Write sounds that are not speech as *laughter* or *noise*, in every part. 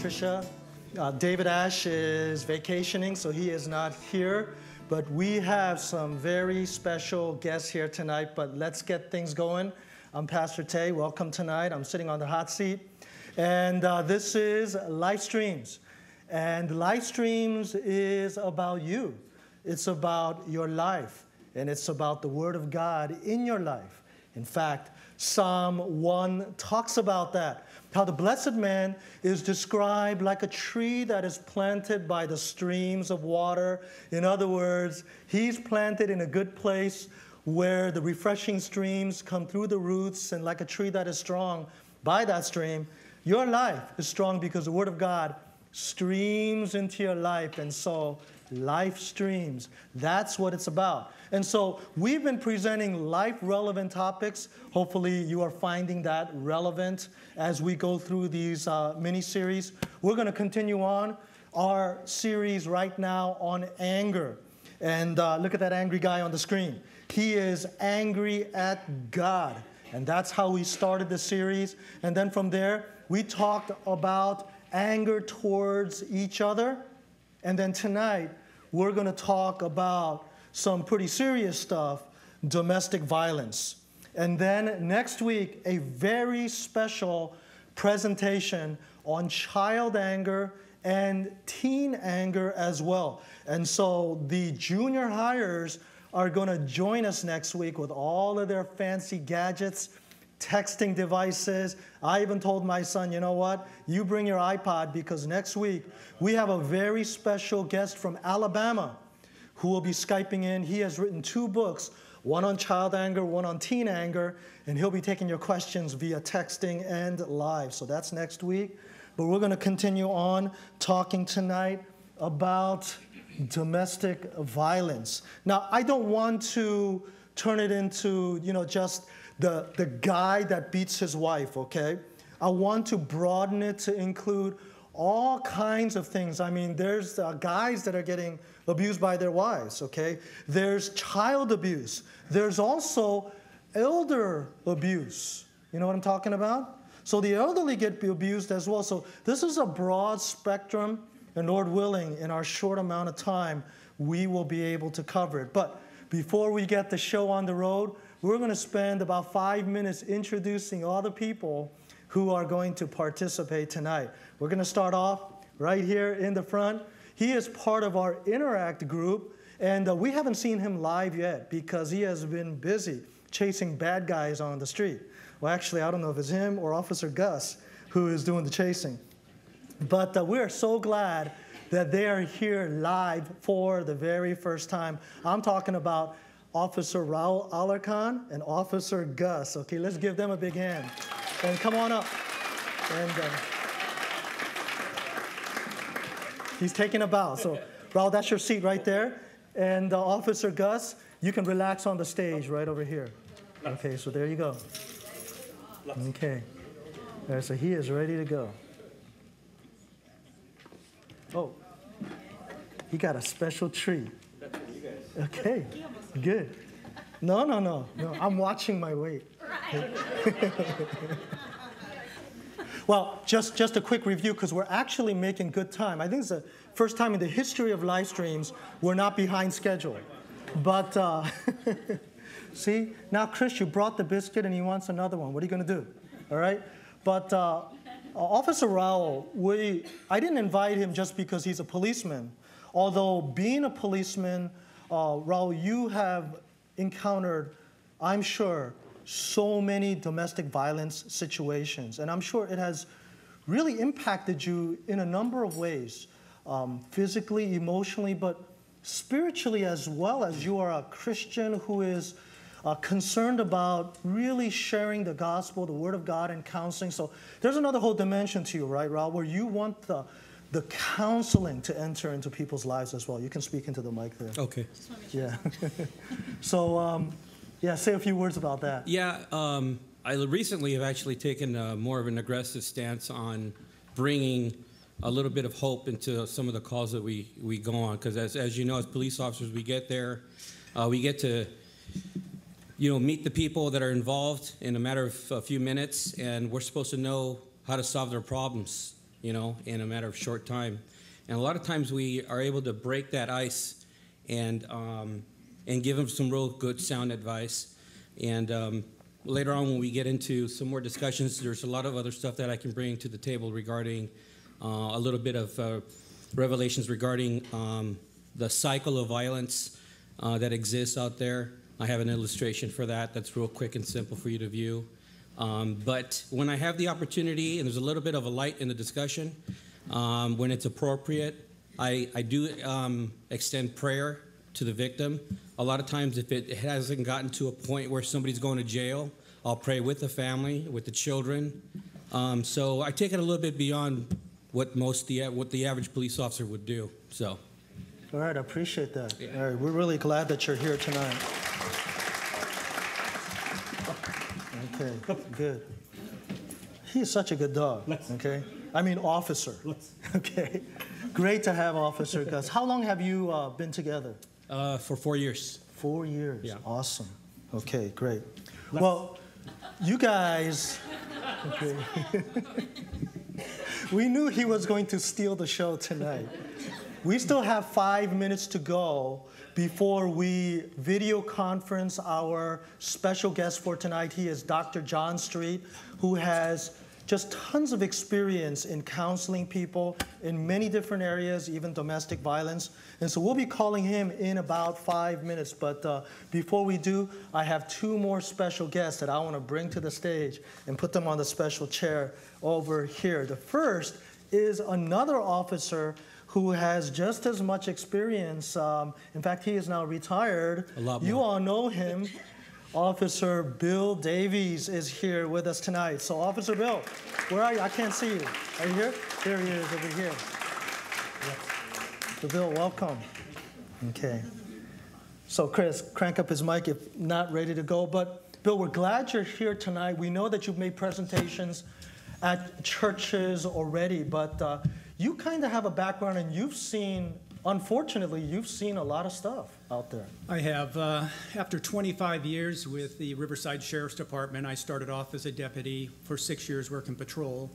Trisha. Uh, David Ash is vacationing, so he is not here. But we have some very special guests here tonight. But let's get things going. I'm Pastor Tae. Welcome tonight. I'm sitting on the hot seat. And uh, this is Life Streams. And Life Streams is about you, it's about your life, and it's about the Word of God in your life. In fact, Psalm 1 talks about that. How the blessed man is described like a tree that is planted by the streams of water. In other words, he's planted in a good place where the refreshing streams come through the roots, and like a tree that is strong by that stream, your life is strong because the Word of God streams into your life. And so, life streams. That's what it's about. And so, we've been presenting life relevant topics. Hopefully, you are finding that relevant as we go through these uh, mini series. We're going to continue on our series right now on anger. And uh, look at that angry guy on the screen. He is angry at God. And that's how we started the series. And then from there, we talked about anger towards each other. And then tonight, we're going to talk about some pretty serious stuff domestic violence. And then next week, a very special presentation on child anger and teen anger as well. And so the junior hires are going to join us next week with all of their fancy gadgets texting devices. I even told my son, you know what? You bring your iPod because next week we have a very special guest from Alabama who will be Skyping in. He has written two books one on child anger, one on teen anger, and he'll be taking your questions via texting and live. So that's next week. But we're going to continue on talking tonight about domestic violence. Now, I don't want to turn it into, you know, just the, the guy that beats his wife, okay? I want to broaden it to include all kinds of things. I mean, there's uh, guys that are getting abused by their wives, okay? There's child abuse. There's also elder abuse. You know what I'm talking about? So the elderly get abused as well. So this is a broad spectrum, and Lord willing, in our short amount of time, we will be able to cover it. But before we get the show on the road, we're going to spend about five minutes introducing all the people who are going to participate tonight. We're going to start off right here in the front. He is part of our Interact group, and uh, we haven't seen him live yet because he has been busy chasing bad guys on the street. Well, actually, I don't know if it's him or Officer Gus who is doing the chasing. But uh, we're so glad that they are here live for the very first time. I'm talking about Officer Raul Alarcon and Officer Gus. Okay, let's give them a big hand. And come on up. And uh, he's taking a bow. So, Raul, that's your seat right there. And uh, Officer Gus, you can relax on the stage right over here. Okay, so there you go. Okay. There, so he is ready to go. Oh, he got a special treat. Okay. Good. No, no, no, no. I'm watching my weight. Well, just, just a quick review because we're actually making good time. I think it's the first time in the history of life streams we're not behind schedule. But uh, *laughs* see, now Chris, you brought the biscuit and he wants another one. What are you going to do? All right? But uh, Officer Raul, we, I didn't invite him just because he's a policeman. Although being a policeman, uh, Raul, you have encountered, I'm sure, so many domestic violence situations, and I'm sure it has really impacted you in a number of ways um, physically, emotionally, but spiritually as well, as you are a Christian who is uh, concerned about really sharing the gospel, the word of God, and counseling. So there's another whole dimension to you, right, Raul, where you want the the counseling to enter into people's lives as well. You can speak into the mic there. Okay. Yeah. *laughs* so, um, yeah, say a few words about that. Yeah, um, I recently have actually taken a, more of an aggressive stance on bringing a little bit of hope into some of the calls that we, we go on. Because as, as you know, as police officers, we get there, uh, we get to you know, meet the people that are involved in a matter of a few minutes, and we're supposed to know how to solve their problems you know, in a matter of short time. And a lot of times we are able to break that ice and, um, and give them some real good sound advice. And um, later on, when we get into some more discussions, there's a lot of other stuff that I can bring to the table regarding uh, a little bit of uh, revelations regarding um, the cycle of violence uh, that exists out there. I have an illustration for that that's real quick and simple for you to view. Um, but when I have the opportunity and there's a little bit of a light in the discussion, um, when it's appropriate, I, I do um, extend prayer to the victim. A lot of times, if it hasn't gotten to a point where somebody's going to jail, I'll pray with the family, with the children. Um, so I take it a little bit beyond what most the what the average police officer would do. So. All right, I appreciate that. All right, we're really glad that you're here tonight. Okay, good. He's such a good dog. Okay, I mean officer. *laughs* Okay, great to have Officer Gus. How long have you uh, been together? Uh, for four years. Four years. Yeah. Awesome. Okay, great. Well, you guys. Okay. *laughs* we knew he was going to steal the show tonight. We still have five minutes to go before we video conference our special guest for tonight. He is Dr. John Street, who has just tons of experience in counseling people in many different areas, even domestic violence. And so we'll be calling him in about five minutes. But uh, before we do, I have two more special guests that I want to bring to the stage and put them on the special chair over here. The first is another officer who has just as much experience. Um, in fact, he is now retired. A lot more. You all know him. Officer Bill Davies is here with us tonight. So, Officer Bill, where are you? I can't see you. Are you here? There he is, over here. So, Bill, welcome. Okay. So, Chris, crank up his mic if not ready to go. But, Bill, we're glad you're here tonight. We know that you've made presentations at churches already, but uh, you kind of have a background and you've seen, unfortunately, you've seen a lot of stuff out there. I have. Uh, after 25 years with the Riverside Sheriff's Department, I started off as a deputy for six years working patrol.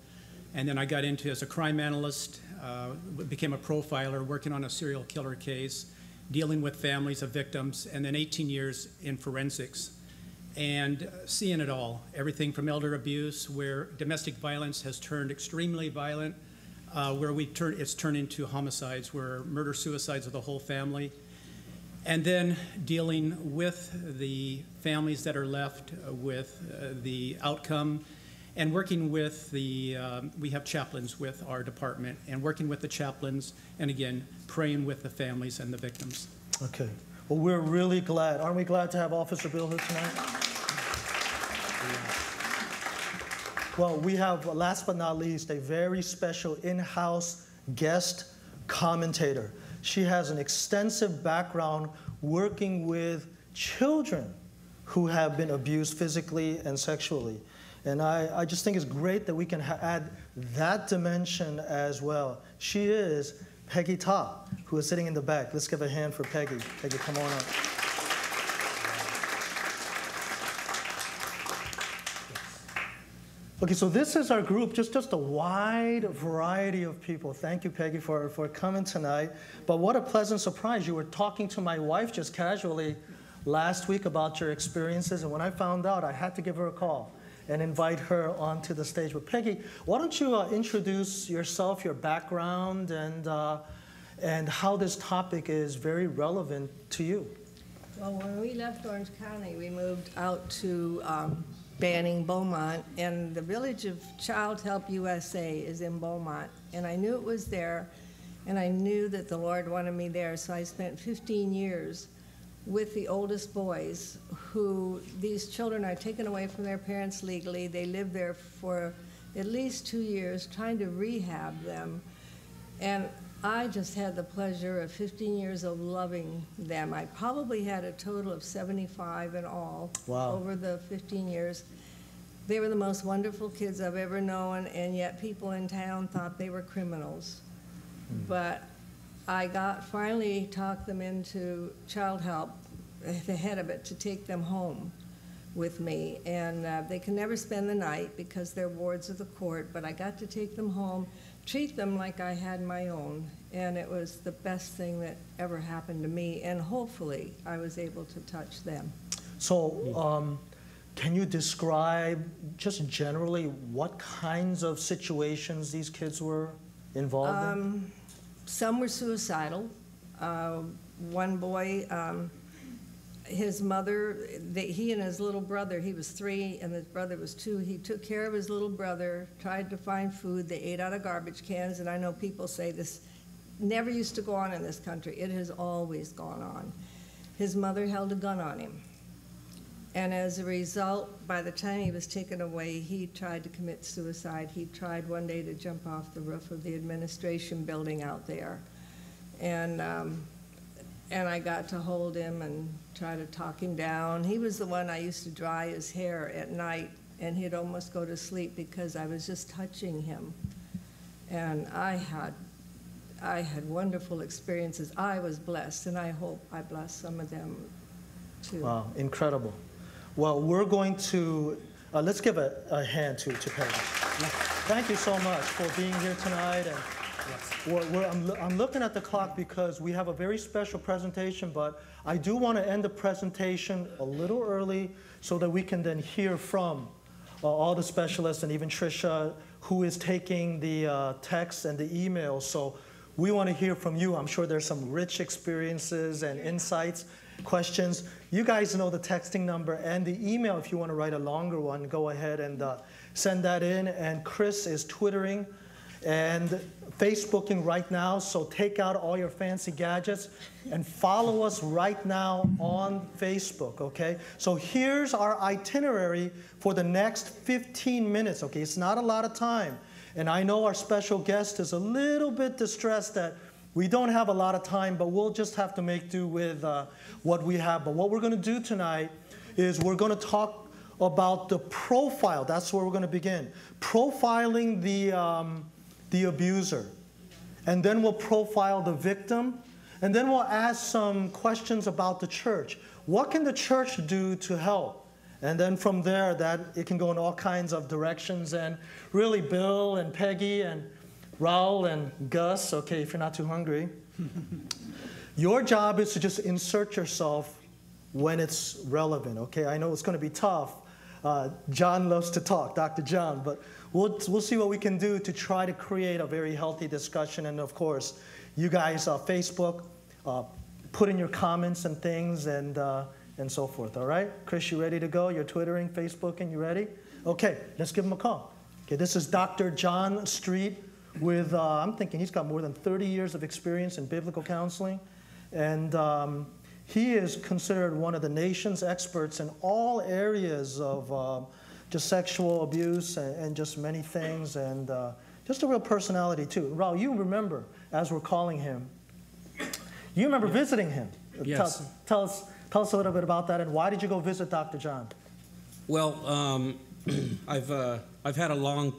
And then I got into as a crime analyst, uh, became a profiler, working on a serial killer case, dealing with families of victims, and then 18 years in forensics. And uh, seeing it all, everything from elder abuse, where domestic violence has turned extremely violent, uh, where we turn, it's turned into homicides, where murder suicides of the whole family, and then dealing with the families that are left uh, with uh, the outcome and working with the, um, we have chaplains with our department, and working with the chaplains, and again, praying with the families and the victims. Okay. Well, we're really glad. Aren't we glad to have Officer Bill here tonight? Well, we have, last but not least, a very special in house guest commentator. She has an extensive background working with children who have been abused physically and sexually. And I, I just think it's great that we can add that dimension as well. She is Peggy Top, who is sitting in the back. Let's give a hand for Peggy. Peggy, come on up. Okay, so this is our group, just, just a wide variety of people. Thank you, Peggy, for, for coming tonight. But what a pleasant surprise. You were talking to my wife just casually last week about your experiences, and when I found out, I had to give her a call and invite her onto the stage. But Peggy, why don't you uh, introduce yourself, your background, and, uh, and how this topic is very relevant to you? Well, when we left Orange County, we moved out to um, Banning, Beaumont, and the village of Childhelp USA is in Beaumont. And I knew it was there, and I knew that the Lord wanted me there, so I spent 15 years with the oldest boys who these children are taken away from their parents legally. They live there for at least two years trying to rehab them. And I just had the pleasure of 15 years of loving them. I probably had a total of 75 in all Wow. over the 15 years. They were the most wonderful kids I've ever known, and yet people in town thought they were criminals. But I got finally talked them into Childhelp, the head of it, to take them home with me. And uh, they can never spend the night because they're wards of the court, but I got to take them home treat them like I had my own. And it was the best thing that ever happened to me, and hopefully I was able to touch them. So, um, can you describe just generally what kinds of situations these kids were involved in? Um, some were suicidal. Uh, one boy, um, his mother, they, he and his little brother, he was three and his brother was two. He took care of his little brother, tried to find food. They ate out of garbage cans, and I know people say this never used to go on in this country. It has always gone on. His mother held a gun on him. And as a result, by the time he was taken away, he tried to commit suicide. He tried one day to jump off the roof of the administration building out there. And, um, and I got to hold him and try to talk him down. He was the one I used to dry his hair at night, and he'd almost go to sleep because I was just touching him. And I had, I had wonderful experiences. I was blessed, and I hope I blessed some of them too. Wow, incredible. Well, we're going to, uh, let's give a, a hand to, to Peggy. Thank you so much for being here tonight. And we're, I'm, loo- I'm looking at the clock because we have a very special presentation, but I do want to end the presentation a little early so that we can then hear from uh, all the specialists and even Trisha, who is taking the uh, texts and the emails. So we want to hear from you. I'm sure there's some rich experiences and insights, questions. You guys know the texting number and the email. If you want to write a longer one, go ahead and uh, send that in. And Chris is twittering and Facebooking right now. So take out all your fancy gadgets and follow us right now on Facebook, okay? So here's our itinerary for the next 15 minutes, okay? It's not a lot of time. And I know our special guest is a little bit distressed that we don't have a lot of time, but we'll just have to make do with uh, what we have. But what we're going to do tonight is we're going to talk about the profile. That's where we're going to begin. Profiling the, um, the abuser. And then we'll profile the victim. And then we'll ask some questions about the church. What can the church do to help? And then from there, that it can go in all kinds of directions. And really, Bill and Peggy and Raul and Gus, okay, if you're not too hungry, *laughs* your job is to just insert yourself when it's relevant, okay? I know it's going to be tough. Uh, John loves to talk, Dr. John, but we'll, we'll see what we can do to try to create a very healthy discussion. And of course, you guys, uh, Facebook, uh, put in your comments and things and, uh, and so forth, all right? Chris, you ready to go? You're Twittering, Facebooking, you ready? Okay, let's give him a call. Okay, this is Dr. John Street with, uh, I'm thinking he's got more than 30 years of experience in biblical counseling. And um, he is considered one of the nation's experts in all areas of uh, just sexual abuse and, and just many things, and uh, just a real personality, too. Raul, you remember, as we're calling him, you remember visiting him. Yes. Tell, tell, us, tell us a little bit about that, and why did you go visit Dr. John? Well, um, *clears throat* I've uh, I've had a long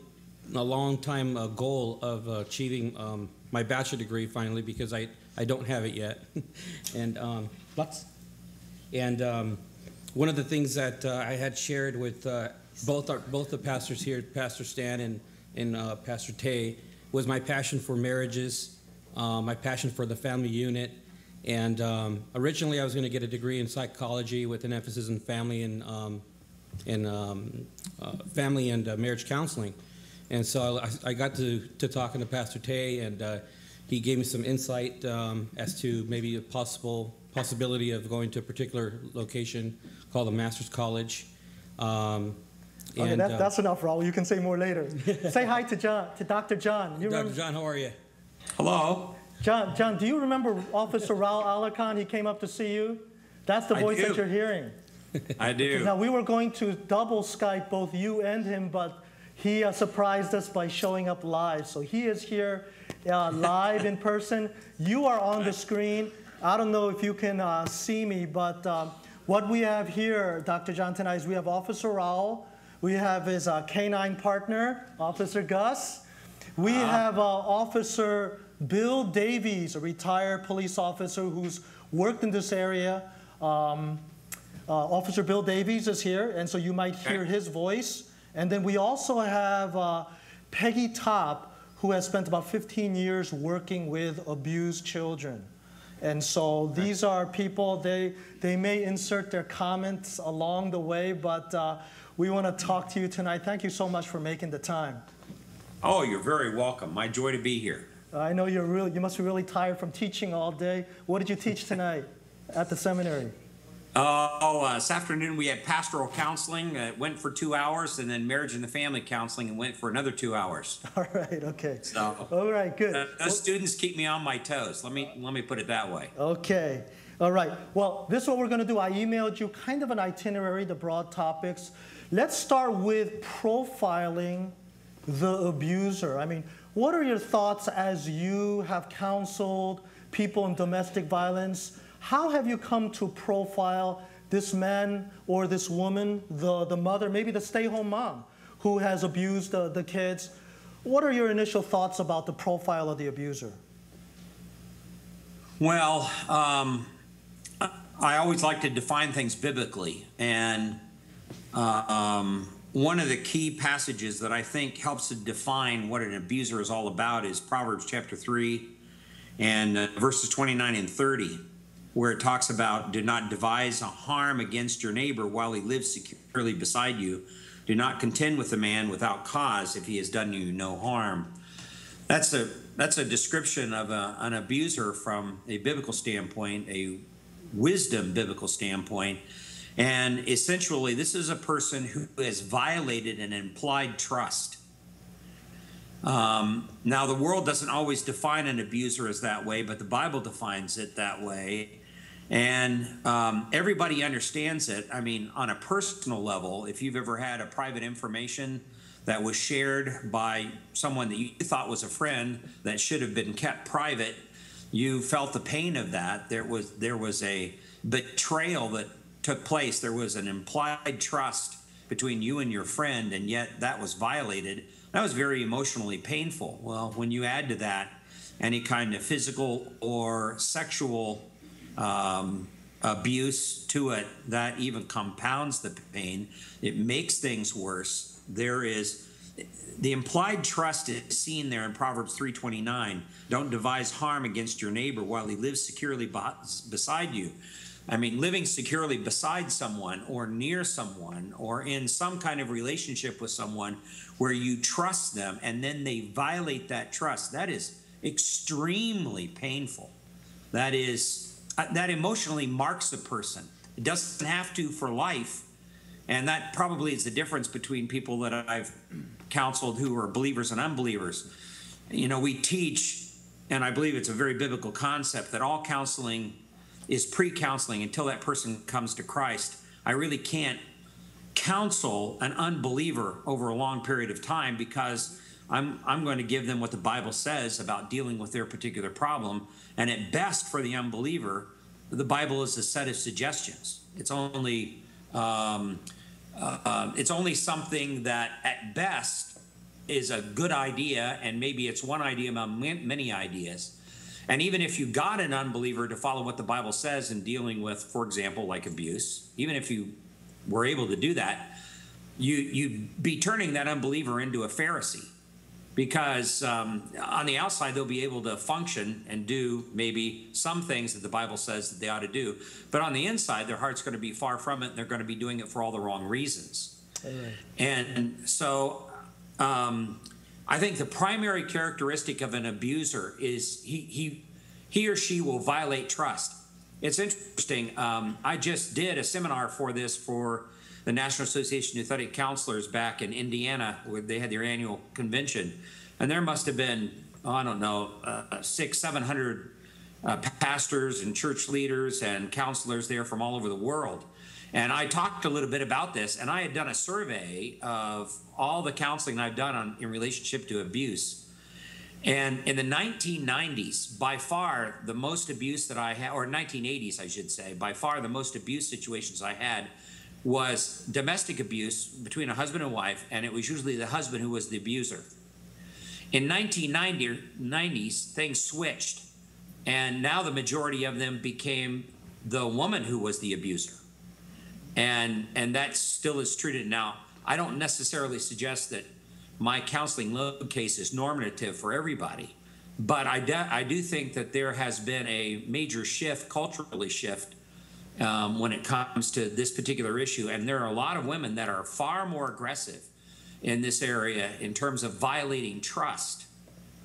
a long time uh, goal of uh, achieving um, my bachelor degree finally because I, I don't have it yet, *laughs* and um. And um, one of the things that uh, I had shared with uh, both our, both the pastors here, Pastor Stan and and uh, Pastor Tae, was my passion for marriages, uh, my passion for the family unit, and um, originally I was going to get a degree in psychology with an emphasis in family and um, um, uh, family and uh, marriage counseling. And so I, I got to, to talking to Pastor Tae, and uh, he gave me some insight um, as to maybe a possible possibility of going to a particular location called the Master's College. Um, Okay, and, that, uh, that's enough, Raul. You can say more later. *laughs* say hi to John, to Dr. John. You Dr. remember, John, how are you? Hello. John, John, do you remember Officer Raul Alarcon? He came up to see you. That's the voice that you're hearing. I do. Now we were going to double Skype both you and him, but he uh, surprised us by showing up live. So he is here uh, live in person. You are on the *laughs* screen. I don't know if you can uh, see me, but um, what we have here, Dr. John tonight, is we have Officer Raul. We have his uh, canine partner, Officer Gus. We have uh, Officer Bill Davies, a retired police officer who's worked in this area. Um, uh, Officer Bill Davies is here, and so you might hear Okay. his voice. And then we also have uh, Peggy Top, who has spent about 15 years working with abused children. And so these are people, they, they may insert their comments along the way, but uh, we want to talk to you tonight. Thank you so much for making the time. Oh, you're very welcome. My joy to be here. I know you're really, you must be really tired from teaching all day. What did you teach tonight at the seminary? Uh, oh, uh, this afternoon we had pastoral counseling that went for two hours, and then marriage and the family counseling and went for another two hours. *laughs* All right, okay. So All right, good. uh, those students keep me on my toes. Let me let me put it that way. Okay. All right. Well, this is what we're going to do. I emailed you kind of an itinerary, the broad topics. Let's start with profiling the abuser. I mean, what are your thoughts as you have counseled people in domestic violence? How have you come to profile this man or this woman, the, the mother, maybe the stay home mom who has abused the, the kids? What are your initial thoughts about the profile of the abuser? Well, um, I always like to define things biblically, and um, one of the key passages that I think helps to define what an abuser is all about is Proverbs chapter 3 and uh, verses 29 and 30, where it talks about do not devise a harm against your neighbor while he lives securely beside you. Do not contend with a man without cause if he has done you no harm. That's a that's a description of a, an abuser from a biblical standpoint, a wisdom biblical standpoint. And essentially, this is a person who has violated an implied trust. Um, now, the world doesn't always define an abuser as that way, but the Bible defines it that way. And um, everybody understands it. I mean, on a personal level, if you've ever had a private information that was shared by someone that you thought was a friend that should have been kept private, you felt the pain of that. There was there was a betrayal that took place. There was an implied trust between you and your friend, and yet that was violated. That was very emotionally painful. Well, when you add to that any kind of physical or sexual um, abuse to it, that even compounds the pain. It makes things worse. There is the implied trust is seen there in Proverbs 3:29. Don't devise harm against your neighbor while he lives securely beside you. I mean, living securely beside someone or near someone or in some kind of relationship with someone where you trust them and then they violate that trust, that is extremely painful. That is, uh, that emotionally marks a person. It doesn't have to for life. And that probably is the difference between people that I've counseled who are believers and unbelievers. You know, we teach, and I believe it's a very biblical concept, that all counseling is pre counseling until that person comes to Christ. I really can't counsel an unbeliever over a long period of time because I'm, I'm going to give them what the Bible says about dealing with their particular problem. And at best, for the unbeliever, the Bible is a set of suggestions. It's only um, uh, uh, it's only something that at best is a good idea, and maybe it's one idea among many ideas. And even if you got an unbeliever to follow what the Bible says in dealing with, for example, like abuse, even if you were able to do that, you you'd be turning that unbeliever into a Pharisee, because um, on the outside they'll be able to function and do maybe some things that the Bible says that they ought to do, but on the inside their heart's going to be far from it, and they're going to be doing it for all the wrong reasons. Right. And so. Um, I think the primary characteristic of an abuser is he he he or she will violate trust. It's interesting. Um, I just did a seminar for this for the National Association of Nouthetic Counselors back in Indiana, where they had their annual convention, and there must have been I don't know uh, six seven hundred uh, pastors and church leaders and counselors there from all over the world. And I talked a little bit about this, and I had done a survey of all the counseling I've done on, in relationship to abuse. And in the 1990s, by far the most abuse that I had, or 1980s, I should say, by far the most abuse situations I had was domestic abuse between a husband and wife, and it was usually the husband who was the abuser. In 1990s, things switched, and now the majority of them became the woman who was the abuser and and that still is treated now. I don't necessarily suggest that my counseling load case is normative for everybody. But I, do, I do think that there has been a major shift, culturally shift, um, when it comes to this particular issue. And there are a lot of women that are far more aggressive in this area in terms of violating trust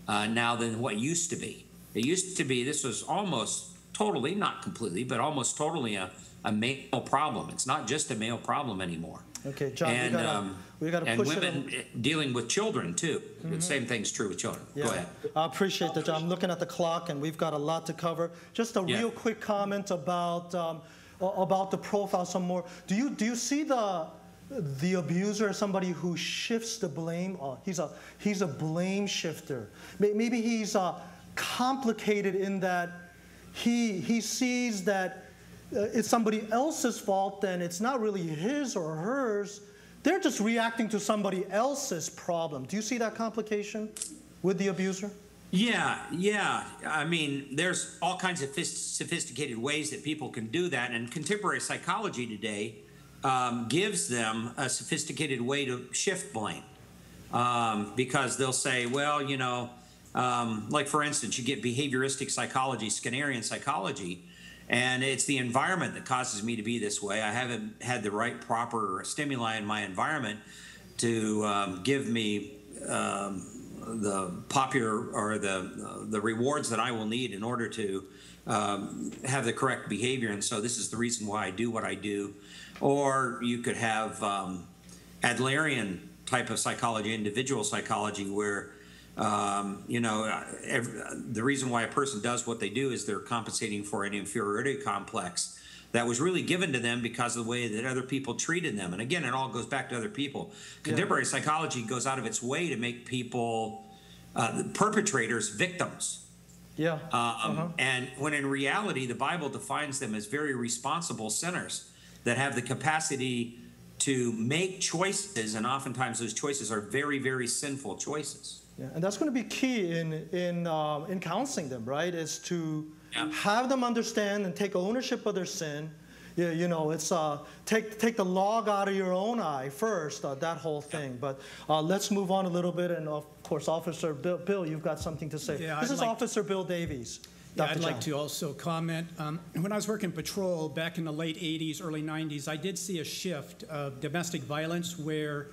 uh, now than what used to be. It used to be this was almost totally, not completely, but almost totally a, a male problem. It's not just a male problem anymore. Okay, John, we and gotta, um, we gotta and push it. women a- eh, dealing with children too. The same thing's true with children. Go ahead. I appreciate that, John. I'm looking at the clock, and we've got a lot to cover. Just a Yeah. real quick comment about um, about the profile. Some more. Do you do you see the the abuser as somebody who shifts the blame? Uh, he's a he's a blame shifter. Maybe he's uh, complicated in that he he sees that it's somebody else's fault, then it's not really his or hers. They're just reacting to somebody else's problem. Do you see that complication with the abuser? Yeah, yeah. I mean, there's all kinds of sophisticated ways that people can do that, and contemporary psychology today um, gives them a sophisticated way to shift blame. Um, because they'll say, well, you know, um, like for instance, you get behavioristic psychology, Skinnerian psychology, and it's the environment that causes me to be this way. I haven't had the right proper stimuli in my environment to um, give me um, the popular or the the rewards that I will need in order to um, have the correct behavior. And so this is the reason why I do what I do. Or you could have um, Adlerian type of psychology, individual psychology, where um, you know every, the reason why a person does what they do is they're compensating for an inferiority complex that was really given to them because of the way that other people treated them. And again, it all goes back to other people. Contemporary psychology goes out of its way to make people, uh, the perpetrators, victims. Yeah. Um, Uh-huh. And when in reality, the Bible defines them as very responsible sinners that have the capacity to make choices, and oftentimes those choices are very, very sinful choices. Yeah, and that's going to be key in in um, in counseling them, right? Is to Yeah. have them understand and take ownership of their sin. You, you know, it's uh, take take the log out of your own eye first. Uh, that whole thing. But uh, let's move on a little bit, and of course, Officer Bill, Bill you've got something to say. Yeah, this I'd is like- Officer Bill Davies. Yeah, Dr. I'd like to also comment. Um, when I was working patrol back in the late 80s, early 90s, I did see a shift of domestic violence where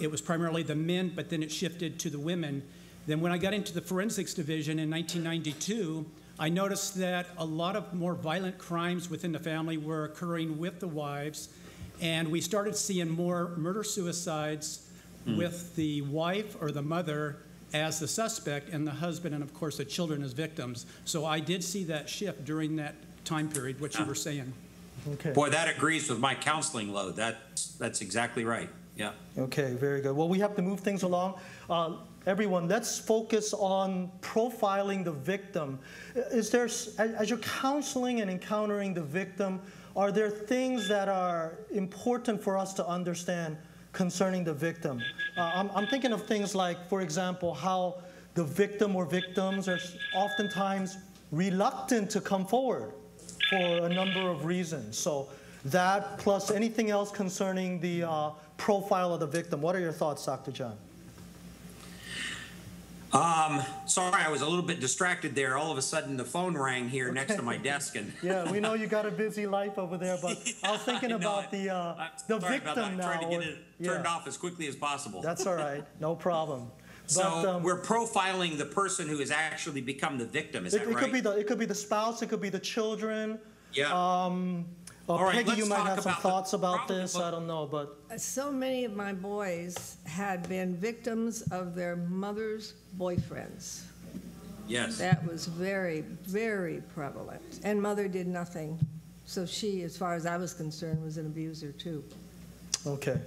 it was primarily the men, but then it shifted to the women. Then when I got into the forensics division in 1992, I noticed that a lot of more violent crimes within the family were occurring with the wives, and we started seeing more murder suicides hmm. with the wife or the mother as the suspect and the husband and of course the children as victims. So I did see that shift during that time period, what you ah. were saying. Okay. Boy, that agrees with my counseling load. That's that's exactly right. Yeah. Okay, very good. Well, we have to move things along. Uh, everyone, let's focus on profiling the victim. Is there, as you're counseling and encountering the victim, are there things that are important for us to understand concerning the victim? Uh, I'm, I'm thinking of things like, for example, how the victim or victims are oftentimes reluctant to come forward for a number of reasons. So that plus anything else concerning the uh, profile of the victim. What are your thoughts, Dr. John? Um, sorry, I was a little bit distracted there. All of a sudden, the phone rang here next to my desk, and *laughs* Yeah, we know you got a busy life over there, but *laughs* I was thinking I about the uh, the sorry about that. victim I'm now. trying to get it turned yeah, off as quickly as possible. That's all right, no *laughs* problem. so But, um, we're profiling the person who has actually become the victim. Is it, that it could be the it could be the spouse, it could be the children. yeah. Uh, All right, Peggy, let's you might talk have some about the thoughts about problem this. of- I don't know, but So many of my boys had been victims of their mother's boyfriends. yes. That was very, very prevalent. And mother did nothing. So she, as far as I was concerned, was an abuser too. okay.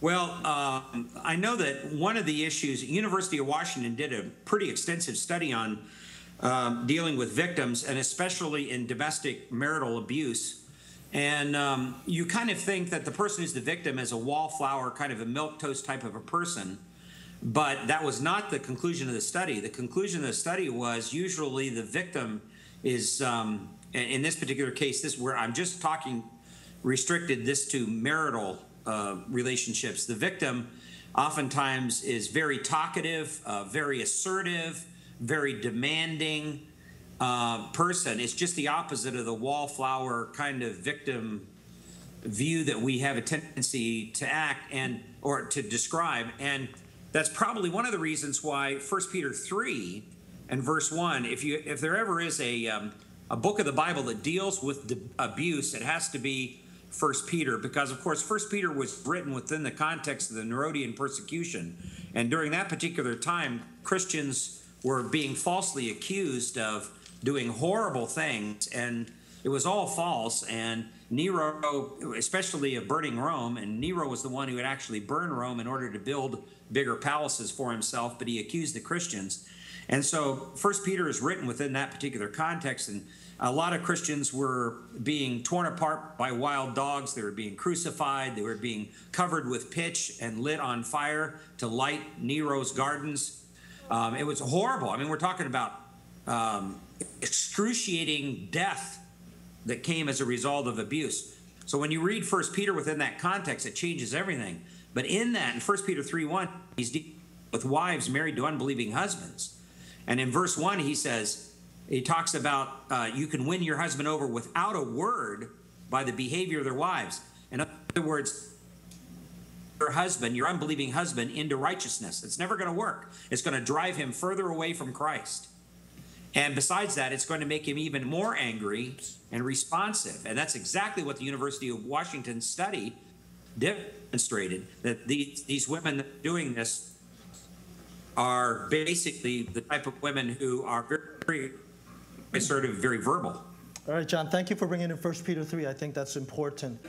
Well, um, I know that one of the issues, University of Washington did a pretty extensive study on um, dealing with victims, and especially in domestic marital abuse. And um, you kind of think that the person who's the victim is a wallflower, kind of a milk toast type of a person. But that was not the conclusion of the study. The conclusion of the study was usually the victim is, um, in- this particular case, this where I'm just talking restricted this to marital uh, relationships. The victim oftentimes is very talkative, uh, very assertive, very demanding uh, person. It's just the opposite of the wallflower kind of victim view that we have a tendency to act and or to describe. And that's probably one of the reasons why 1 peter 3 and verse 1 if you if there ever is a um, a book of the bible that deals with the abuse it has to be First peter. Because of course First peter was written within the context of the Neronian persecution. And during that particular time christians were being falsely accused of doing horrible things and it was all false and Nero, especially of burning Rome, and Nero was the one who had actually burned Rome in order to build bigger palaces for himself, but he accused the Christians. And so First Peter is written within that particular context, and a lot of Christians were being torn apart by wild dogs. They were being crucified. They were being covered with pitch and lit on fire to light Nero's gardens. Um, it was horrible. I mean, we're talking about um, excruciating death that came as a result of abuse. So when you read First Peter within that context, it changes everything. But in that, in First Peter 3 1, he's dealing with wives married to unbelieving husbands. And in verse 1, he says, he talks about uh, you can win your husband over without a word by the behavior of their wives. In other words, your husband, your unbelieving husband, into righteousness. It's never going to work. It's going to drive him further away from Christ. And besides that, it's going to make him even more angry and responsive. And that's exactly what the University of Washington study demonstrated that these, these women doing this are basically the type of women who are very assertive, very verbal. All right, John, thank you for bringing in 1 Peter 3. I think that's important.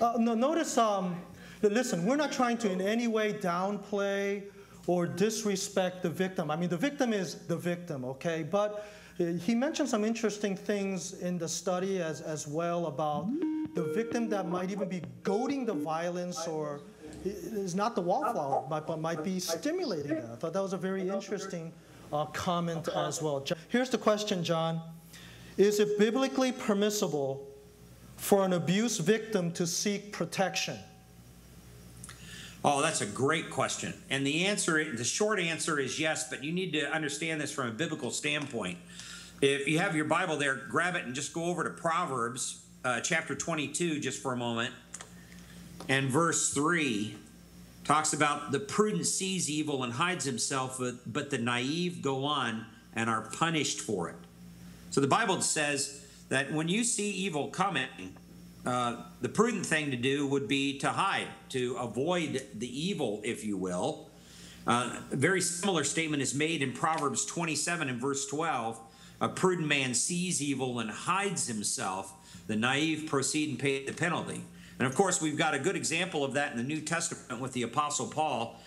Uh, no, notice, um, listen, we're not trying to in any way downplay or disrespect the victim. I mean, the victim is the victim, okay? But uh, he mentioned some interesting things in the study as, as well about the victim that might even be goading the violence or is not the wallflower, but, might be stimulating it. I thought that was a very interesting uh, comment as well. Here's the question, John. Is it biblically permissible for an abuse victim to seek protection? Oh, that's a great question. And the answer, the short answer is yes, but you need to understand this from a biblical standpoint. If you have your Bible there, grab it and just go over to Proverbs uh, chapter 22 just for a moment. And verse 3 talks about the prudent sees evil and hides himself, but, but the naive go on and are punished for it. So the Bible says that when you see evil coming, uh, the prudent thing to do would be to hide, to avoid the evil, if you will. Uh, a very similar statement is made in Proverbs 27 and verse 12. A prudent man sees evil and hides himself. The naive proceed and pay the penalty. And of course, we've got a good example of that in the New Testament with the Apostle Paul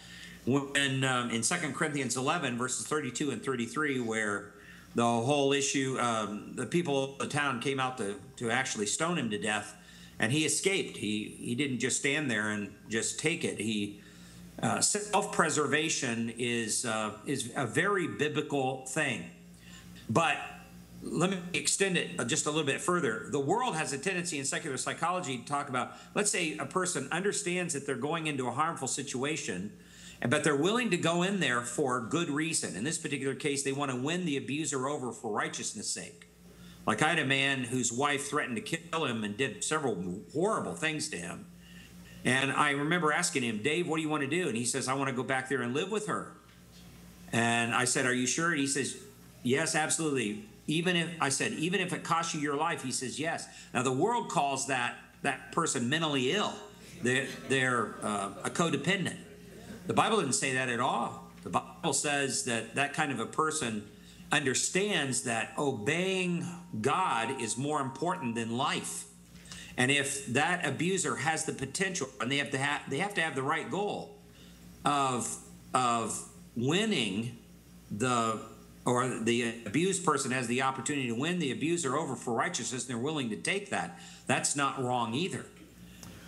when, um, in 2 Corinthians 11, verses 32 and 33, where the whole issue, um, the people of the town came out to, to actually stone him to death and he escaped. He he didn't just stand there and just take it. He uh, self-preservation is uh, is a very biblical thing, but let me extend it just a little bit further. The world has a tendency in secular psychology to talk about, let's say a person understands that they're going into a harmful situation, but they're willing to go in there for a good reason. In this particular case, they want to win the abuser over for righteousness' sake. Like I had a man whose wife threatened to kill him and did several horrible things to him. And I remember asking him, Dave, what do you want to do? And he says, I want to go back there and live with her. And I said, Are you sure? And he says, Yes, absolutely. Even if I said, even if it costs you your life, he says, Yes. Now the world calls that that person mentally ill. They're, they're uh, a codependent. The Bible didn't say that at all. The Bible says that that kind of a person understands that obeying God is more important than life. And if that abuser has the potential, and they have to have they have to have the right goal of of winning the or the abused person has the opportunity to win the abuser over for righteousness, and they're willing to take that. That's not wrong either.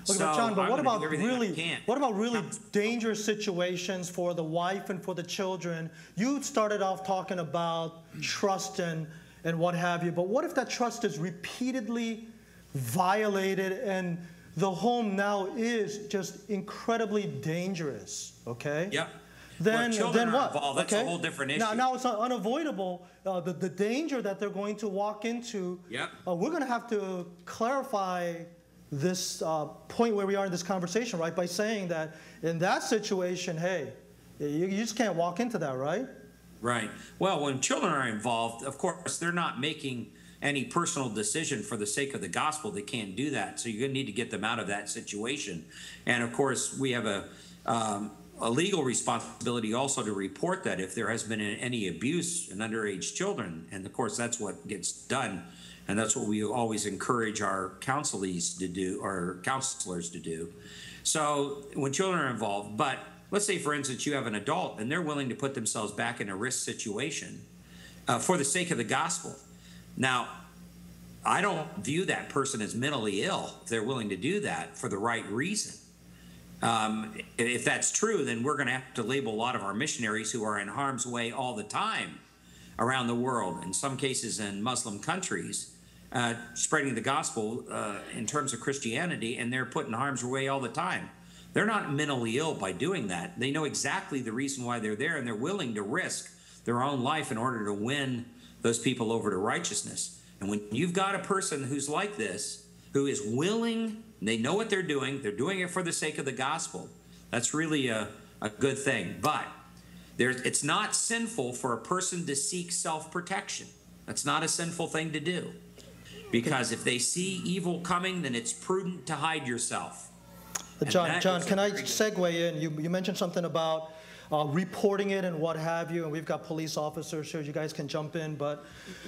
Okay, so but John, but what about do everything I really, what about really dangerous situations for the wife and for the children? You started off talking about trust and, and what have you, but what if that trust is repeatedly violated and the home now is just incredibly dangerous, okay? Yep. Then, then what? that's a okay? whole different Now, now it's unavoidable. Uh, the, the danger that they're going to walk into. Yep. Uh, we're going to have to clarify this uh, point where we are in this conversation, right? By saying that in that situation, hey, you, you just can't walk into that, right? Right. Well, when children are involved, of course, they're not making any personal decision for the sake of the gospel. They can't do that. So you're going to need to get them out of that situation. And of course, we have a, um, a legal responsibility also to report that if there has been any abuse in underage children. And of course, that's what gets done. And that's what we always encourage our counselees to do, or counselors to do. So when children are involved, but let's say, for instance, you have an adult and they're willing to put themselves back in a risk situation uh, for the sake of the gospel. Now, I don't view that person as mentally ill if they're willing to do that for the right reason. Um, if that's true, then we're going to have to label a lot of our missionaries who are in harm's way all the time around the world, in some cases in Muslim countries, uh, spreading the gospel uh, in terms of Christianity, and they're put in harm's way all the time. They're not mentally ill by doing that. They know exactly the reason why they're there, and they're willing to risk their own life in order to win those people over to righteousness. And when you've got a person who's like this, who is willing, they know what they're doing, they're doing it for the sake of the gospel, that's really a, a good thing. But there, it's not sinful for a person to seek self protection. That's not a sinful thing to do. Because if they see evil coming, then it's prudent to hide yourself. And John, John, can I segue in? You, you mentioned something about uh, reporting it and what have you, and we've got police officers here. You guys can jump in, but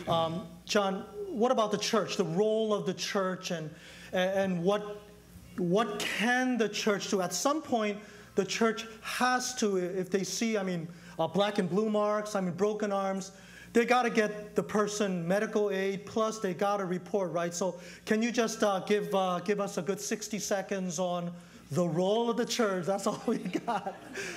um, John, what about the church? The role of the church, and and what what can the church do? At some point, the church has to, if they see, I mean, uh, black and blue marks, I mean, broken arms. They got to get the person medical aid. Plus, they got to report, right? So, can you just uh, give uh, give us a good 60 seconds on the role of the church? That's *laughs* all we got.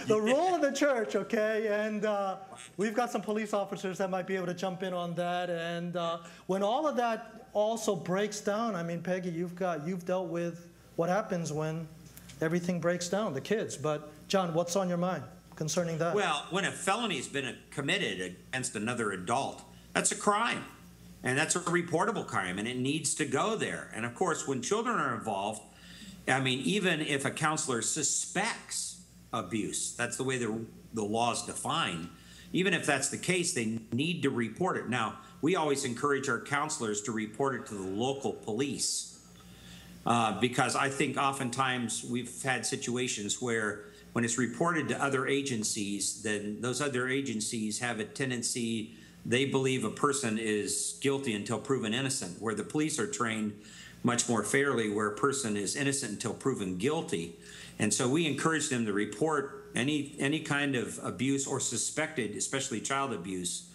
The role of the church, okay? And uh, we've got some police officers that might be able to jump in on that. And uh, when all of that also breaks down, I mean, Peggy, you've got you've dealt with what happens when everything breaks down, the kids. But John, what's on your mind concerning that? Well, when a felony's been committed against another adult, that's a crime. And that's a reportable crime, and it needs to go there. And of course, when children are involved, I mean, even if a counselor suspects abuse, that's the way the, the law is defined. Even if that's the case, they need to report it. Now, we always encourage our counselors to report it to the local police uh, because I think oftentimes we've had situations where when it's reported to other agencies, then those other agencies have a tendency, they believe a person is guilty until proven innocent, where the police are trained much more fairly, where a person is innocent until proven guilty. And so we encourage them to report any any kind of abuse or suspected, especially child abuse,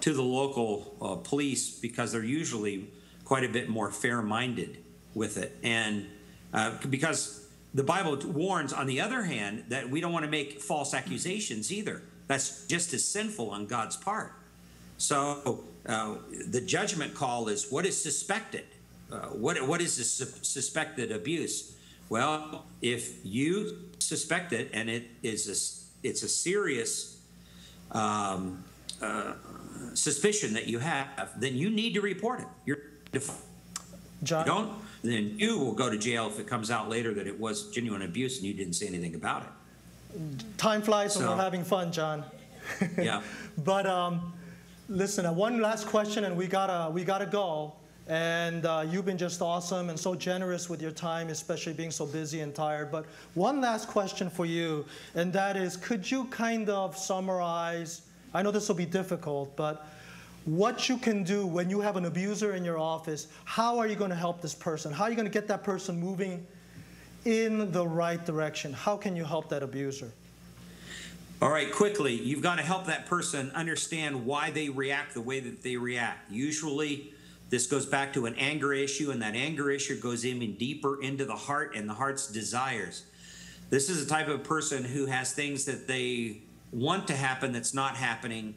to the local uh, police because they're usually quite a bit more fair-minded with it. And uh, because the Bible warns, on the other hand, that we don't want to make false accusations either. That's just as sinful on God's part. So uh, the judgment call is what is suspected? Uh, what, what is the sus- suspected abuse? Well, if you suspect it and it is a, it's a serious um, uh, suspicion that you have, then you need to report it. You're John, you don't, then you will go to jail if it comes out later that it was genuine abuse and you didn't say anything about it. time flies when So- we're having fun, John. *laughs* Yeah. *laughs* But um, listen, uh, one last question, and we gotta we gotta go. And uh, you've been just awesome and so generous with your time, especially being so busy and tired. But one last question for you, and that is, could you kind of summarize? I know this will be difficult, but what you can do when you have an abuser in your office. How are you going to help this person? How are you going to get that person moving in the right direction? How can you help that abuser? All right, quickly, you've got to help that person understand why they react the way that they react. Usually, this goes back to an anger issue, and that anger issue goes even deeper into the heart and the heart's desires. This is a type of person who has things that they want to happen that's not happening,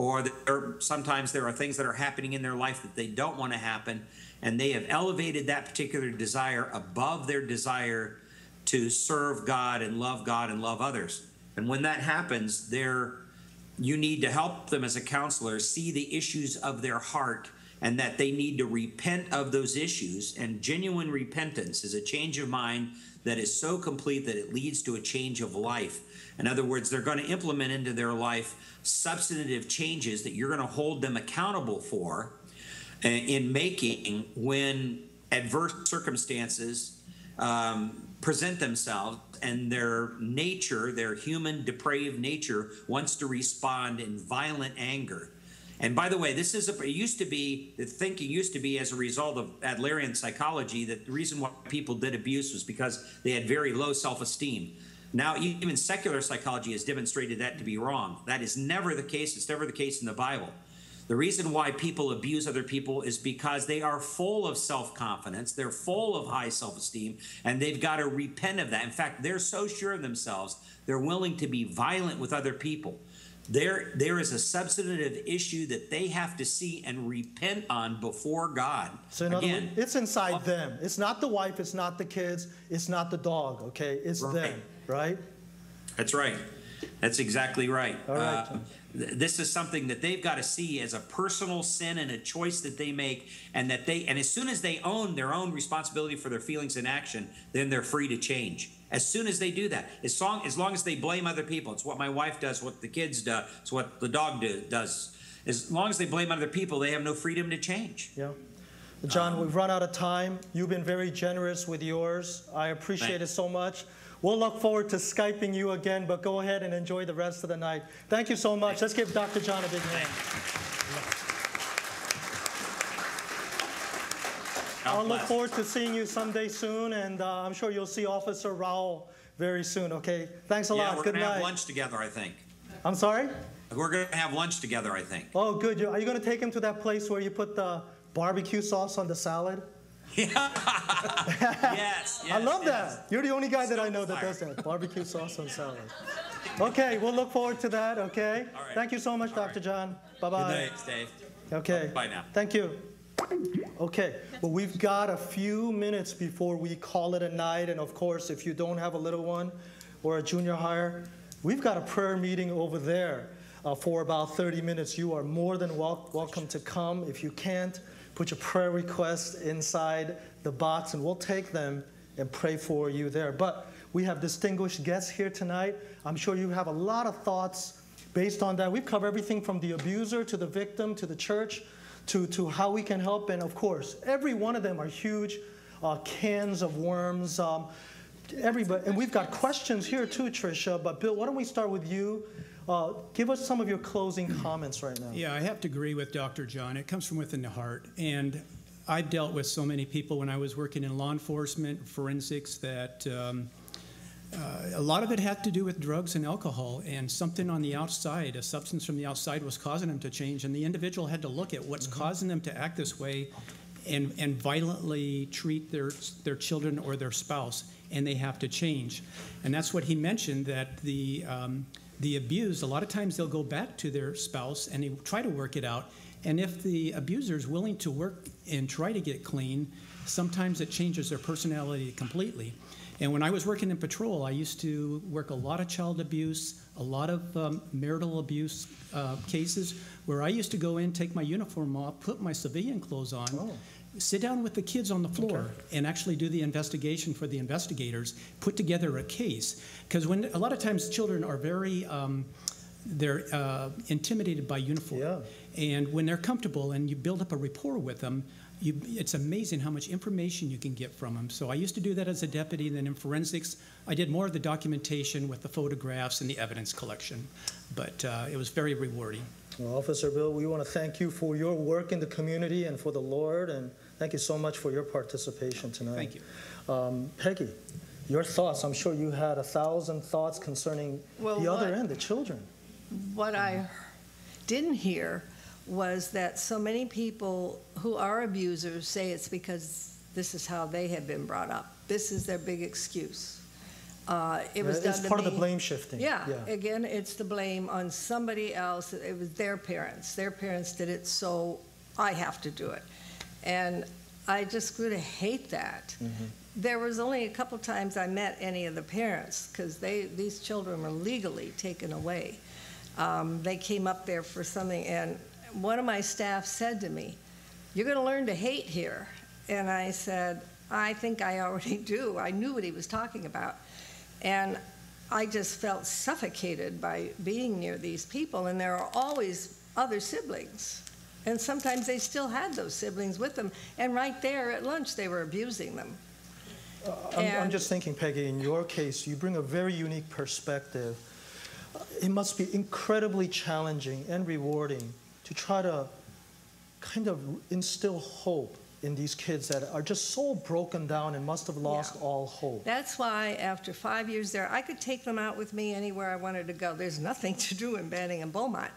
or there, sometimes there are things that are happening in their life that they don't want to happen, and they have elevated that particular desire above their desire to serve God and love God and love others. And when that happens, they're you need to help them as a counselor see the issues of their heart and that they need to repent of those issues. And genuine repentance is a change of mind that is so complete that it leads to a change of life. In other words, they're going to implement into their life substantive changes that you're going to hold them accountable for uh, in making when adverse circumstances um, present themselves and their nature, their human depraved nature, wants to respond in violent anger. And by the way, this is a, it used to be, the thinking used to be as a result of Adlerian psychology that the reason why people did abuse was because they had very low self esteem. Now, even secular psychology has demonstrated that to be wrong. That is never the case. It's never the case in the Bible. The reason why people abuse other people is because they are full of self confidence, they're full of high self esteem, and they've got to repent of that. In fact, they're so sure of themselves, they're willing to be violent with other people. There, there is a substantive issue that they have to see and repent on before God. So in other Again, words, it's inside uh, them. It's not the wife, it's not the kids, it's not the dog, okay? It's Right. them, right? That's right. That's exactly right. All right, Uh, th- this is something that they've got to see as a personal sin and a choice that they make, and that they and as soon as they own their own responsibility for their feelings and action, then they're free to change. As soon as they do that, as long as long as they blame other people, it's what my wife does, what the kids do, it's what the dog do, does. As long as they blame other people, they have no freedom to change. Yeah. John, we've run out of time. You've been very generous with yours. I appreciate it so much. We'll look forward to Skyping you again, but go ahead and enjoy the rest of the night. Thank you so much. Let's give Dr. John a big hand. I'll look forward to seeing you someday soon, and uh, I'm sure you'll see Officer Raul very soon, okay? Thanks a Yeah, lot. we're Good gonna have lunch together. I think I'm sorry? we're gonna have lunch together. I think. Oh, good. Are you going to take him to that place where you put the barbecue sauce on the salad? *laughs* yes, yes. I love yes. that. You're the only guy that I Stone know that does that. Barbecue sauce on salad. *laughs* Okay, we'll look forward to that, okay? All right. Thank you so much, All Dr. right. John. Bye-bye. Thanks, Dave. Okay. Bye now. Thank you. Okay, well, we've got a few minutes before we call it a night, and of course, if you don't have a little one or a junior higher, we've got a prayer meeting over there uh, for about 30 minutes. You are more than wel- welcome to come. If you can't, put your prayer requests inside the box, and we'll take them and pray for you there. But we have distinguished guests here tonight. I'm sure you have a lot of thoughts based on that. We've covered everything from the abuser to the victim to the church to, to how we can help. And of course, every one of them are huge uh, cans of worms. Um, everybody, and we've got questions here too, Tricia. But Bill, why don't we start with you? Uh, give us some of your closing *clears throat* comments right now. Yeah, I have to agree with Dr. John. It comes from within the heart. And I've dealt with so many people when I was working in law enforcement, forensics, that um, uh, a lot of it had to do with drugs and alcohol, and something on the outside, a substance from the outside, was causing them to change. And the individual had to look at what's causing them to act this way and, and violently treat their, their children or their spouse, and they have to change. And that's what he mentioned that the, um, the abused, a lot of times they'll go back to their spouse and they try to work it out. And if the abuser is willing to work and try to get clean, sometimes it changes their personality completely. And when I was working in patrol, I used to work a lot of child abuse, a lot of um, marital abuse uh, cases, where I used to go in, take my uniform off, put my civilian clothes on, Oh. Sit down with the kids on the floor, and actually do the investigation for the investigators, put together a case. Because when a lot of times children are very um, they're uh, intimidated by uniform. Yeah. And when they're comfortable and you build up a rapport with them, you, it's amazing how much information you can get from them. So I used to do that as a deputy. and Then in forensics, I did more of the documentation with the photographs and the evidence collection. But uh, it was very rewarding. Well, Officer Bill, we want to thank you for your work in the community and for the Lord, and thank you so much for your participation tonight. Thank you. Um, Peggy, your thoughts. I'm sure you had a thousand thoughts concerning Well, the other end, the children. What I didn't hear was that so many people who are abusers say it's because this is how they have been brought up. This is their big excuse. Uh, It was done It's to part of the blame shifting. Yeah, again, it's the blame on somebody else. It was their parents. Their parents did it, so I have to do it. And I just grew to hate that. Mm-hmm. There was only a couple times I met any of the parents, because they, these children were legally taken away. Um, They came up there for something, and one of my staff said to me, "You're going to learn to hate here." And I said, "I think I already *laughs* do." I knew what he was talking about. And I just felt suffocated by being near these people, and there are always other siblings. And sometimes they still had those siblings with them, and right there at lunch, they were abusing them. I'm, I'm just thinking, Peggy, in your case, you bring a very unique perspective. Uh, It must be incredibly challenging and rewarding to try to kind of instill hope in these kids that are just so broken down and must have lost Yeah. all hope. That's why, after five years there, I could take them out with me anywhere I wanted to go. There's nothing *laughs* to do in Banning and Beaumont.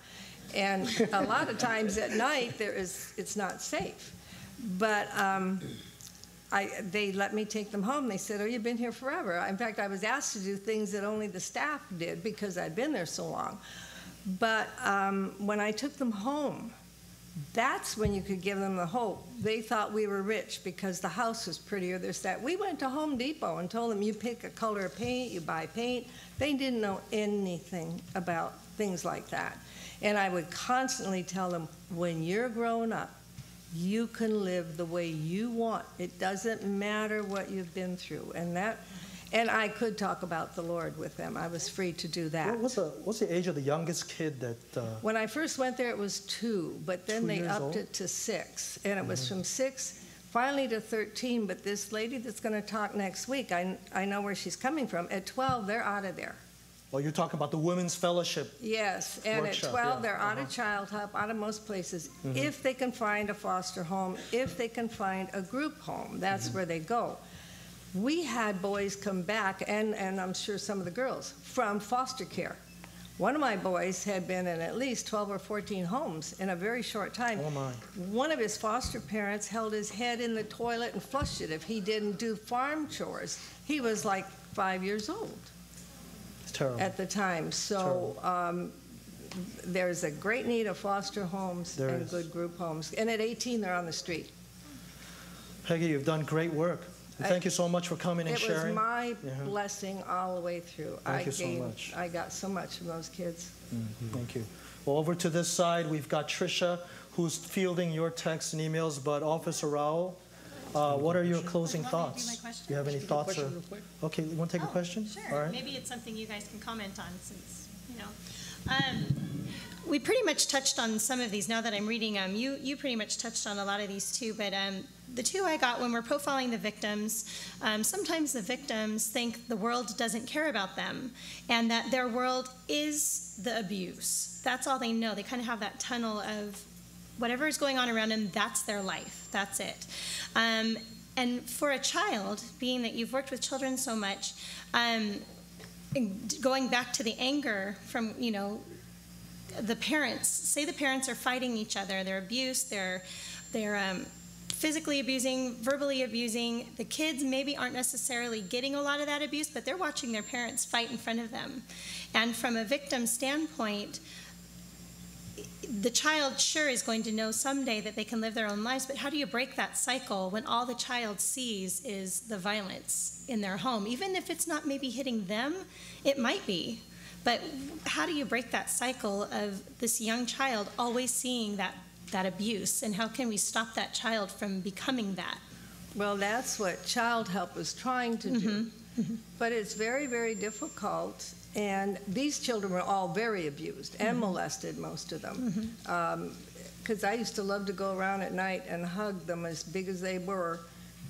And a lot of times at night, there is, it's not safe. But um, I, they let me take them home. They said, oh, you've been here forever. In fact, I was asked to do things that only the staff did because I'd been there so long. But um, when I took them home, that's when you could give them the hope. They thought we were rich because the house was prettier, this, that. We went to Home Depot and told them, you pick a color of paint, you buy paint. They didn't know anything about things like that. And I would constantly tell them, when you're grown up, you can live the way you want. It doesn't matter what you've been through. And that, and I could talk about the Lord with them. I was free to do that. What- What's the, what's the age of the youngest kid that, uh, When I first went there, it was two, but then Two they upped old? it to six. And it was from six, finally to 13. But this lady that's going to talk next week, I, I know where she's coming from. At 12, they're out of there. Well, you're talking about the Women's Fellowship. Yes, and at 12, yeah, they're out uh-huh. of Childhelp, out of most places. Mm-hmm. If they can find a foster home, if they can find a group home, that's Mm-hmm. where they go. We had boys come back, and, and I'm sure some of the girls, from foster care. One of my boys had been in at least 12 or 14 homes in a very short time. Oh, my. One of his foster parents held his head in the toilet and flushed it if he didn't do farm chores. He was like five years old It's terrible. at the time. So um, there's a great need of foster homes There and is. good group homes. And at 18, they're on the street. Peggy, you've done great work. And I- Thank you so much for coming and It was sharing. my Yeah. blessing all the way through. Thank I you so gained- much. I got so much from those kids. Thank you. Well, over to this side, we've got Tricia, who's fielding your texts and emails, but Officer Raul, uh, what are your closing Want me to do thoughts? question? Do you have any thoughts? or- Okay, you want to take a Oh, question? All Sure, right. maybe it's something you guys can comment on since, you know. Um, We pretty much touched on some of these now that I'm reading them. You, you pretty much touched on a lot of these too, but um, the two I got when we're profiling the victims, um, sometimes the victims think the world doesn't care about them and that their world is the abuse. That's all they know. They kind of have that tunnel of whatever is going on around them, that's their life. That's it. Um, and for a child, being that you've worked with children so much, um, going back to the anger from, you know, the parents, say the parents are fighting each other, they're abused, they're, they're um, physically abusing, verbally abusing. The kids maybe aren't necessarily getting a lot of that abuse, but they're watching their parents fight in front of them. And from a victim standpoint, the child sure is going to know someday that they can live their own lives, but how do you break that cycle when all the child sees is the violence in their home? Even if it's not maybe hitting them, it might be. But how do you break that cycle of this young child always seeing that, that abuse? And how can we stop that child from becoming that? Well, that's what Childhelp is trying to do. Mm-hmm. Mm-hmm. But it's very, very difficult. And these children were all very abused and mm-hmm. molested, most of them. Mm-hmm. Um, because I used to love to go around at night and hug them as big as they were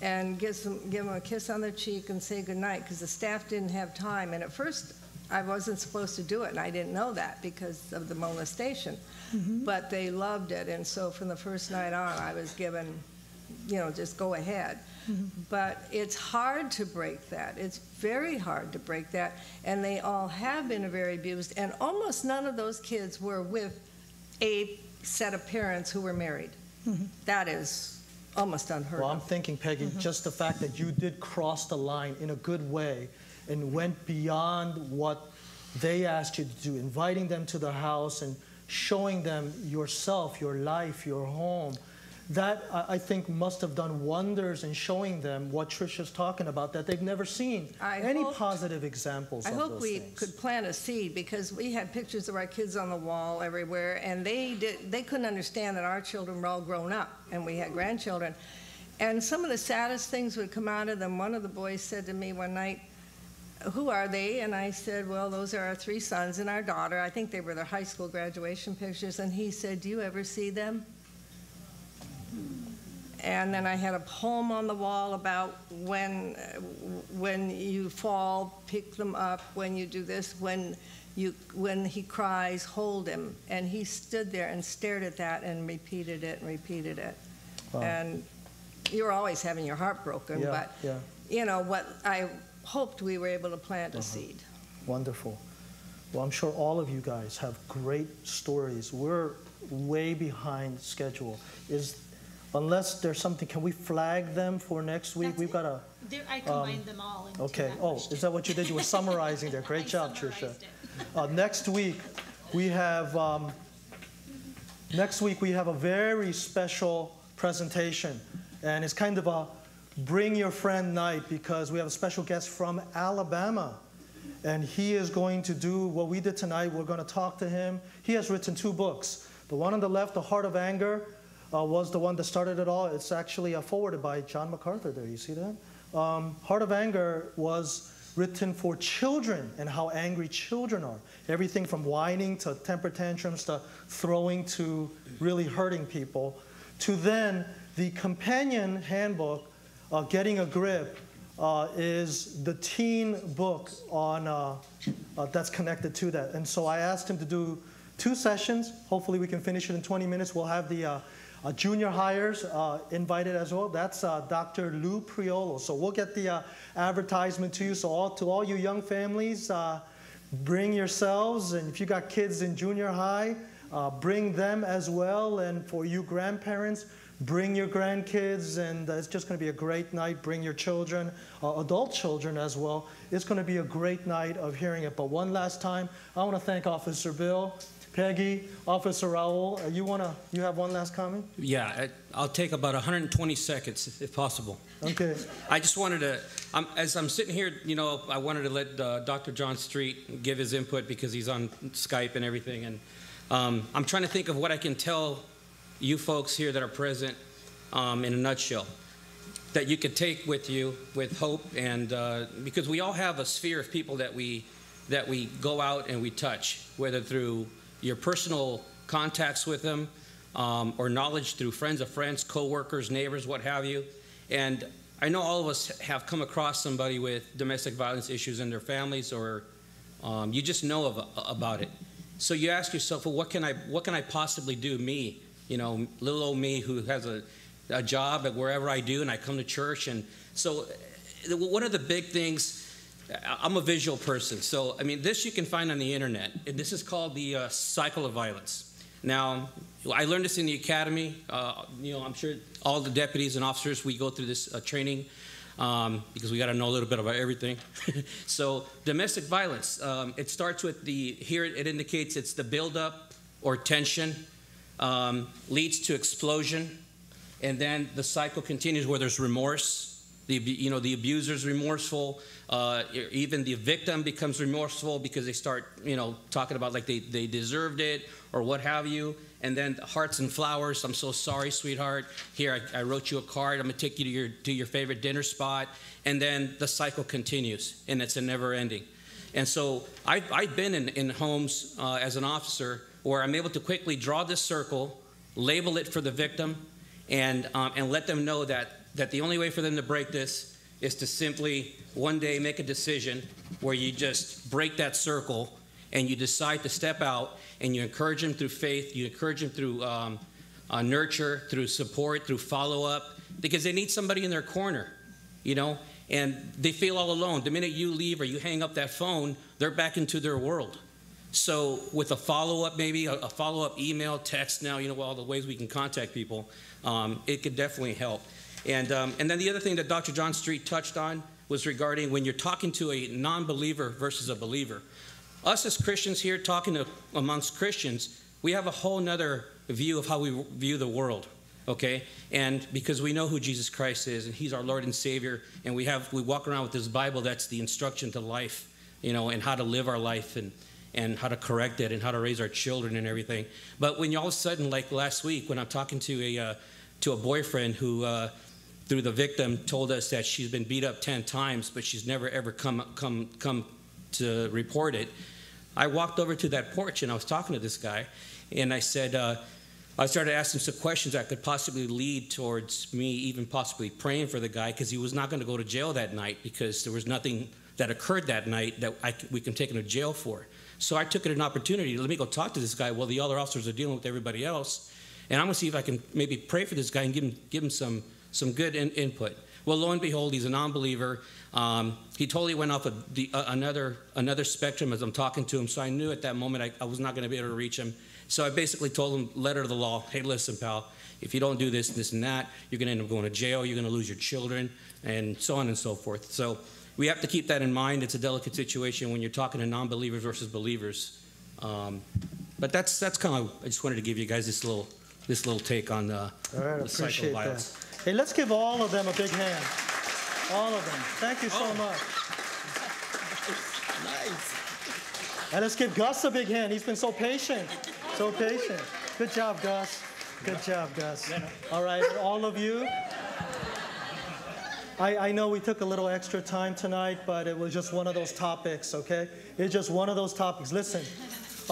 and give them, give them a kiss on their cheek and say goodnight because the staff didn't have time. And at first, I wasn't supposed to do it, and I didn't know that because of the molestation. Mm-hmm. But they loved it. And so from the first night on, I was given you know, just go ahead. But it's hard to break that. It's very hard to break that. And they all have been very abused. And almost none of those kids were with a set of parents who were married. That is almost unheard Well, I'm thinking, Peggy, mm-hmm. just the fact that you did cross the line in a good way and went beyond what they asked you to do, inviting them to the house and showing them yourself, your life, your home. That I think must have done wonders in showing them what Tricia's talking about that they've never seen. I Any hope- positive examples I of hope those we things. could plant a seed because we had pictures of our kids on the wall everywhere, and they did, they couldn't understand that our children were all grown up and we had grandchildren. And some of the saddest things would come out of them. One of the boys said to me one night, "Who are they?" And I said, "Well, those are our three sons and our daughter. I think they were their high school graduation pictures." And he said, "Do you ever see them?" And then I had a poem on the wall about when, when you fall, pick them up, when you do this, when you, when he cries, hold him. And he stood there and stared at that and repeated it and repeated it. Wow. And you're always having your heart broken, Yeah, but, yeah. you know, what, I hoped we were able to plant a uh-huh. seed. Wonderful. Well, I'm sure all of you guys have great stories. We're way behind schedule. Is unless there's something, can we flag them for next week? That's We've it. got a. There, I combined them all into Okay. that Oh, question. is that what you did? You were *laughs* summarizing there. Great I job, Tricia. summarized it. Uh, next week, we have. Um, next week we have a very special presentation, and it's kind of a bring your friend night because we have a special guest from Alabama. And he is going to do what we did tonight. We're going to talk to him. He has written two books. The one on the left, The Heart of Anger, uh, was the one that started it all. It's actually uh, forwarded by John MacArthur there. You see that? Um, Heart of Anger was written for children and how angry children are. Everything from whining to temper tantrums to throwing to really hurting people. To then the companion handbook, uh, Getting a Grip, uh, is the teen book on uh, uh, that's connected to that. And so I asked him to do two sessions. Hopefully we can finish it in 20 minutes. We'll have the uh, junior hires uh, invited as well. That's uh, Dr. Lou Priolo. So we'll get the uh, advertisement to you. So all to all you young families, uh, bring yourselves, and if you got kids in junior high, uh, bring them as well. And for you grandparents, bring your grandkids, and uh, it's just going to be a great night. Bring your children, uh, adult children as well. It's going to be a great night of hearing it. But one last time, I want to thank Officer Bill, Peggy, Officer Raul. Uh, you want to? You have one last comment? Yeah, I- I'll take about 120 seconds if possible. Okay. I just wanted to, um, as I'm sitting here, you know, I wanted to let uh, Dr. John Street give his input because he's on Skype and everything. And um, I'm trying to think of what I can tell you folks here that are present um, in a nutshell that you could take with you with hope. And uh, because we all have a sphere of people that we, that we go out and we touch, whether through your personal contacts with them um, or knowledge through friends of friends, coworkers, neighbors, what have you. And I know all of us have come across somebody with domestic violence issues in their families, or um, you just know of, about it. So you ask yourself, well, what can I, what can I possibly do? Me, you know, little old me who has a, a job at wherever I do, and I come to church, and so uh, one of the big things. I'm a visual person, so I mean, this you can find on the internet. This is called the uh, cycle of violence. Now, I learned this in the academy. Uh, you know, I'm sure all the deputies and officers we go through this uh, training um, because we got to know a little bit about everything. *laughs* so, domestic violence. Um, it starts with the here. It indicates it's the buildup or tension um, leads to explosion, and then the cycle continues where there's remorse. The you know the abuser's remorseful. Uh, even the victim becomes remorseful because they start you know talking about like they, they deserved it or what have you. And then hearts and flowers. I'm so sorry, sweetheart. Here I, I wrote you a card. I'm gonna take you to your to your favorite dinner spot. And then the cycle continues, and it's a never ending. And so I've, I've been in, in homes uh, as an officer where I'm able to quickly draw this circle, label it for the victim, and, um, and let them know that, that the only way for them to break this is to simply one day make a decision where you just break that circle and you decide to step out and you encourage them through faith, you encourage them through um, uh, nurture, through support, through follow up, because they need somebody in their corner, you know, and they feel all alone. The minute you leave or you hang up that phone, they're back into their world. So with a follow-up, maybe a, a follow-up email, text now, you know, all the ways we can contact people, um, it could definitely help. And, um, and then the other thing that Dr. John Street touched on was regarding when you're talking to a non-believer versus a believer. Us as Christians here talking to, amongst Christians, we have a whole nother view of how we view the world, okay? And because we know who Jesus Christ is and he's our Lord and Savior, and we have we walk around with this Bible that's the instruction to life, you know, and how to live our life and and how to correct it and how to raise our children and everything. But when you all of a sudden, like last week, when I'm talking to a uh, to a boyfriend who, uh, through the victim, told us that she's been beat up ten times, but she's never ever come come come to report it. I walked over to that porch and I was talking to this guy, and I said. Uh, I started asking some questions that could possibly lead towards me even possibly praying for the guy because he was not going to go to jail that night because there was nothing that occurred that night that I, we can take him to jail for. So I took it an opportunity. Let me go talk to this guy while the other officers are dealing with everybody else, and I'm gonna see if I can maybe pray for this guy and give him give him some some good in, input. Well, lo and behold, he's a non-believer. Um, he totally went off of the, uh, another another spectrum as I'm talking to him. So I knew at that moment I, I was not going to be able to reach him. So I basically told him, letter of the law. Hey, listen, pal. If you don't do this, this, and that, you're going to end up going to jail. You're going to lose your children, and so on and so forth. So we have to keep that in mind. It's a delicate situation when you're talking to non-believers versus believers. Um, but that's that's kind of. I just wanted to give you guys this little this little take on the, All right, the cycle of that. Hey, let's give all of them a big hand. All of them. Thank you so Oh. much. Nice. And let's give Gus a big hand. He's been so patient. So patient. Good job, Gus. Good job, Gus. All right, all of you. I, I know we took a little extra time tonight, but it was just one of those topics, okay? It's just one of those topics. Listen,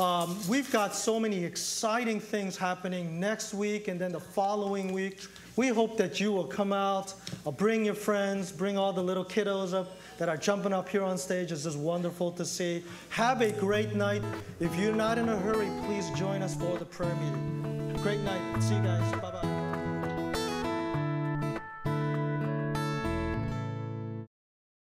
um, we've got so many exciting things happening next week and then the following week. We hope that you will come out, uh, bring your friends, bring all the little kiddos up that are jumping up here on stage. It's just wonderful to see. Have a great night. If you're not in a hurry, please join us for the prayer meeting. Great night. See you guys. Bye bye.